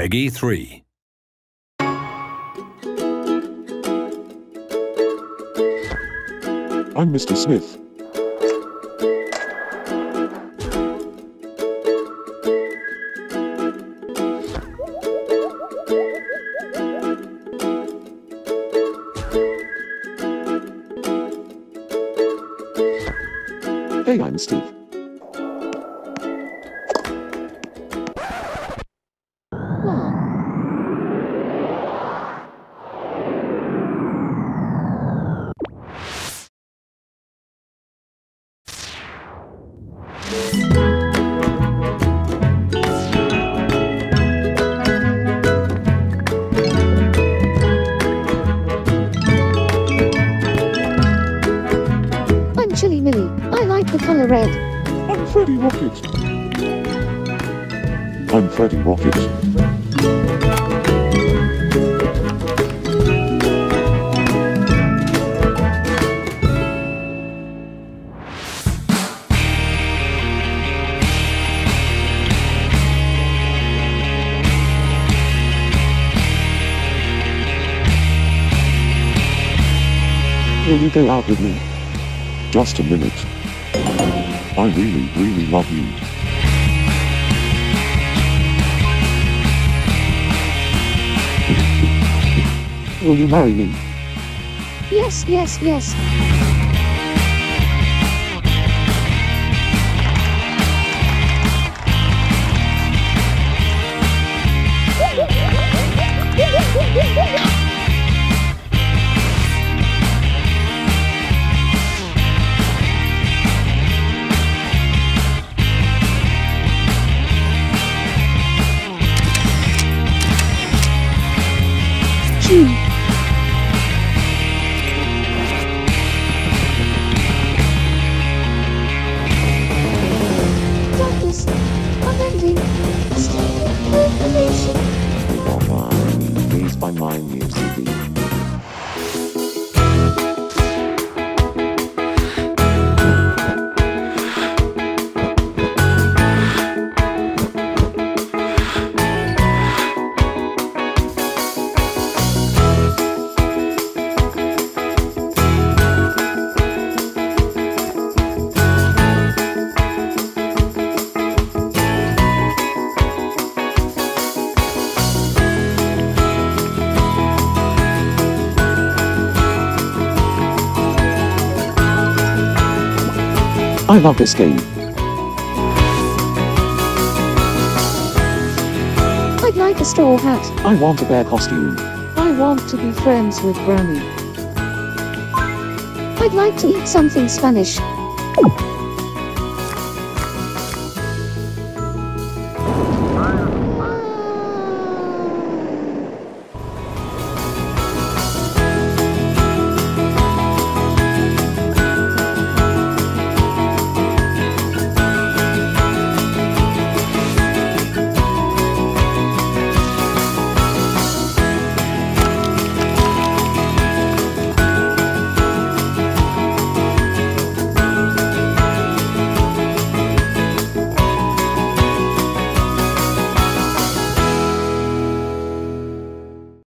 Peggy 3. I'm Mr. Smith. Hey, I'm Steve. Color red. I'm Freddy Rocket. I'm Freddy Rocket. Will you go out with me? Just a minute. I really, really love you. Will you marry me? Yes, yes, yes. June. I love this game. I'd like a straw hat. I want a bear costume. I want to be friends with Granny. I'd like to eat something Spanish.